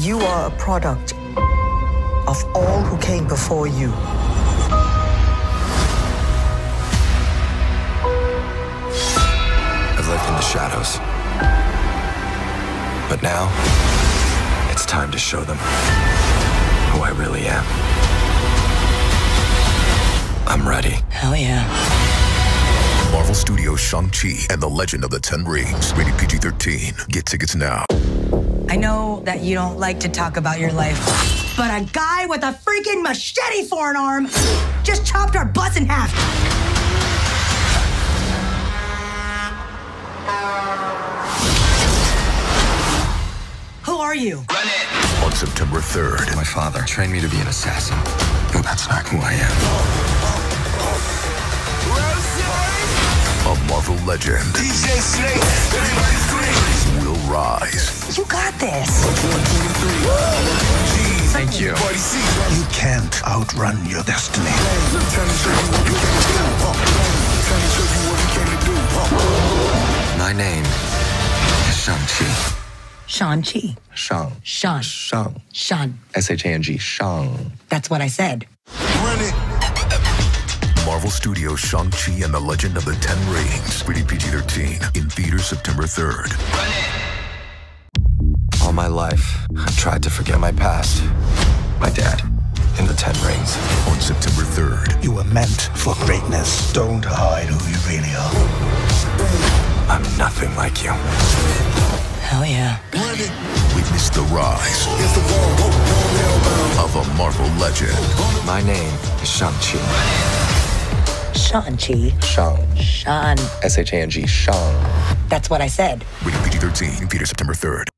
You are a product of all who came before you. I've lived in the shadows. But now, it's time to show them who I really am. I'm ready. Hell yeah. Marvel Studios Shang-Chi and the Legend of the Ten Rings. Rated PG-13. Get tickets now. I know that you don't like to talk about your life, but a guy with a freaking machete for an arm just chopped our bus in half. Who are you? On September 3rd. My father trained me to be an assassin. But that's not who I am. A Marvel legend DJ Snake, will rise. You got this. Thank you. You can't outrun your destiny. My name is Shang-Chi. Shang-Chi. Shang. Shan. Shang. Shan. S-H-A-N-G. Shang. That's what I said. Run it. Marvel Studios Shang-Chi and the Legend of the Ten Rings. Rated PG-13. In theaters September 3rd. All my life, I've tried to forget my past. My dad. In the Ten Rings. On September 3rd. You were meant for greatness. Don't hide who you really are. I'm nothing like you. Hell yeah. Witness the rise of a Marvel legend. My name is Shang-Chi. Shang-Chi. Shang. Shang. S-H-A-N-G. Shang. That's what I said. Rated PG-13. In theaters September 3rd.